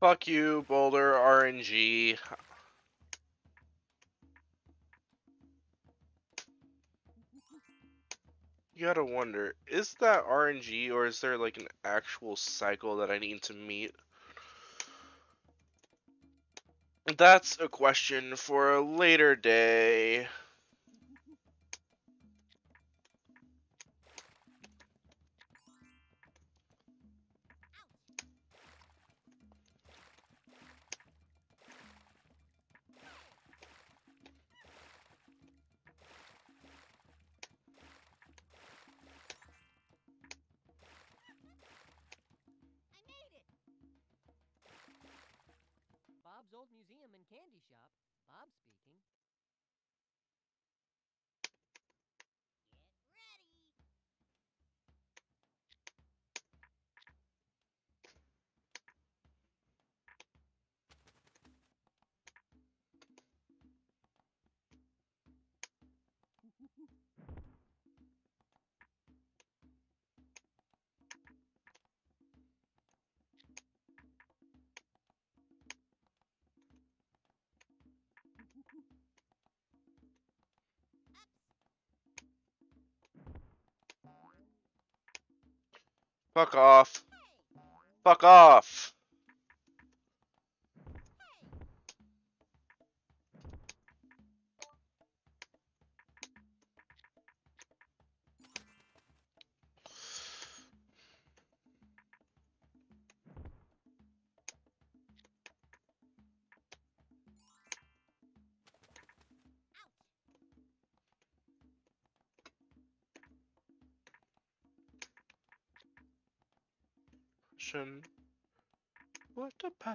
Fuck you, Boulder RNG. You gotta wonder, is that RNG or is there like an actual cycle that I need to meet? That's a question for a later day. Fuck off. Fuck off.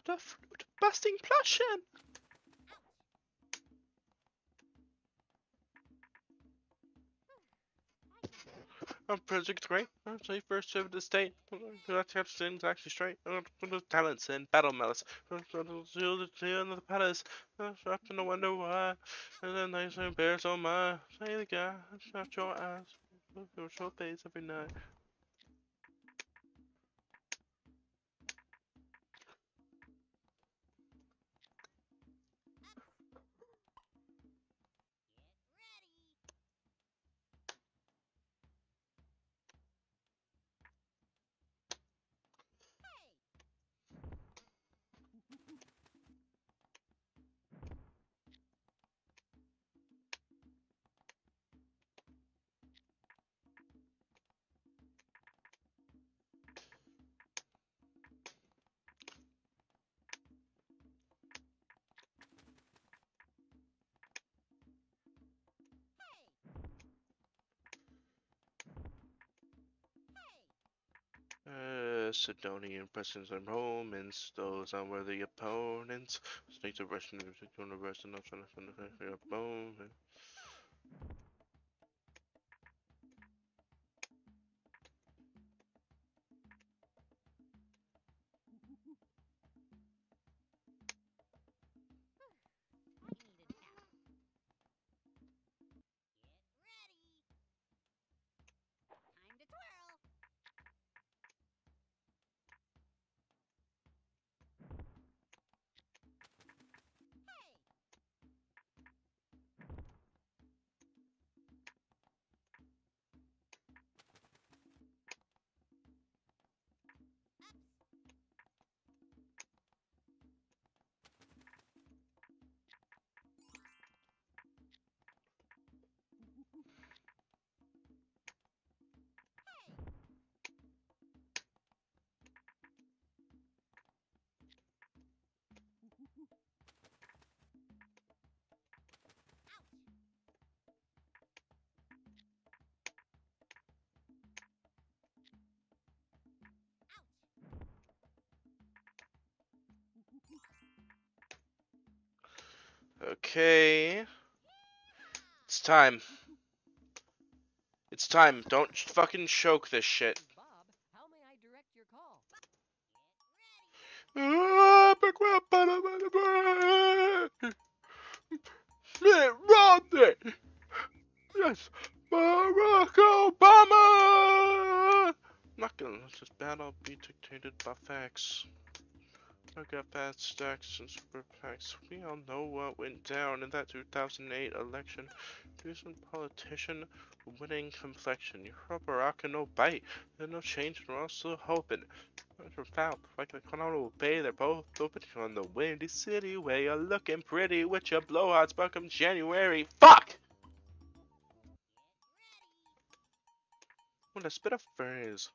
About fruit busting plushon? I'm Project Great. I'm the first serve of the state. Let's have things actually straight. The talents and battle malice. the palace. Trapped in the wonder why. And then they say bears on my. Say the guy. Shut your eyes. Your short face every night. Sidonian presidents and Romans, those unworthy opponents. Snakes of Russian universe and not trying to Okay. It's time. It's time. Don't fucking choke this shit. Romney! Yes, Barack Obama! I'm not gonna let this battle be dictated by facts. I got bad stacks and super packs. We all know what went down in that 2008 election. Some politician winning complexion. You're a rock and no bite. There's no change, and we're all still hoping. From foul, like the Colorado Bay, they're both open on the windy city way. You're looking pretty with your blowouts back in January. Fuck! When I spit a phrase.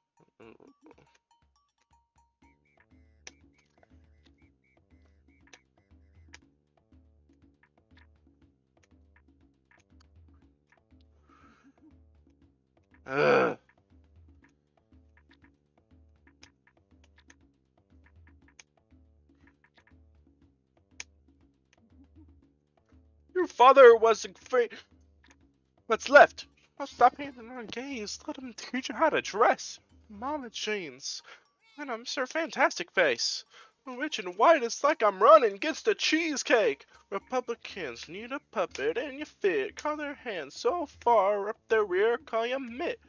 Your father was a great. What's left? Oh, stop hating on gays. Let him teach you how to dress. Mama jeans. And I'm Sir Fantastic Face. Rich and white, it's like I'm running against a cheesecake. Republicans need a puppet and you fit. Call their hands so far up their rear, call you mitt.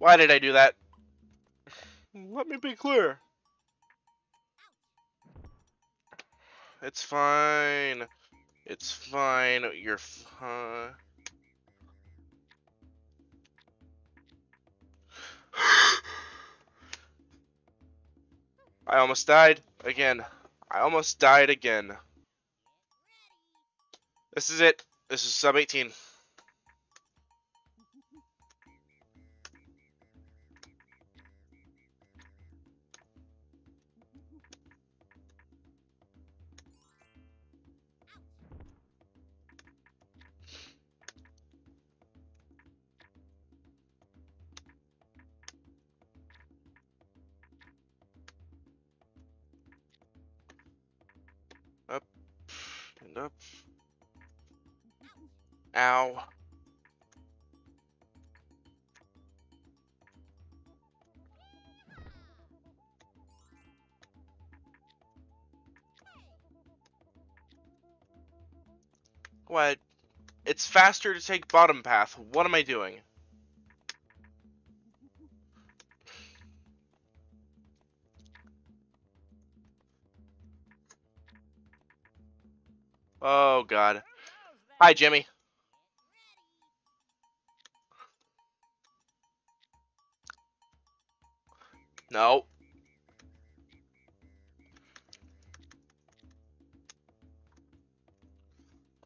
Why did I do that? Let me be clear. It's fine. It's fine. You're fine. I almost died again. I almost died again. This is it. This is sub 18. And up. Ow. What? It's faster to take bottom path. What am I doing? God. Hi, Jimmy. No.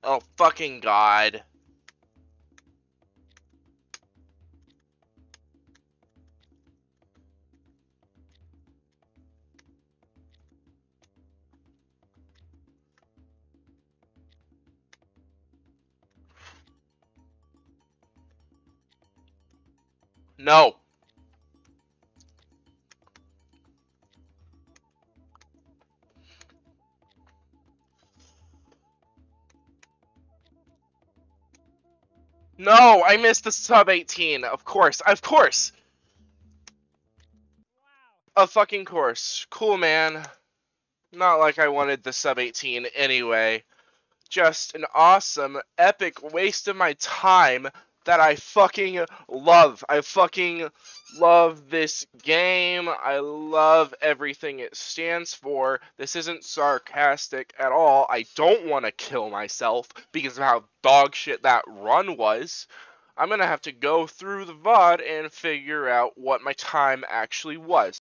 Oh fucking god. No. No, I missed the sub 18. Of course, of course. A fucking course. Cool, man. Not like I wanted the sub 18 anyway. Just an awesome, epic waste of my time that I fucking love. I fucking love this game. I love everything it stands for. This isn't sarcastic at all. I don't want to kill myself because of how dog shit that run was. I'm gonna have to go through the VOD and figure out what my time actually was.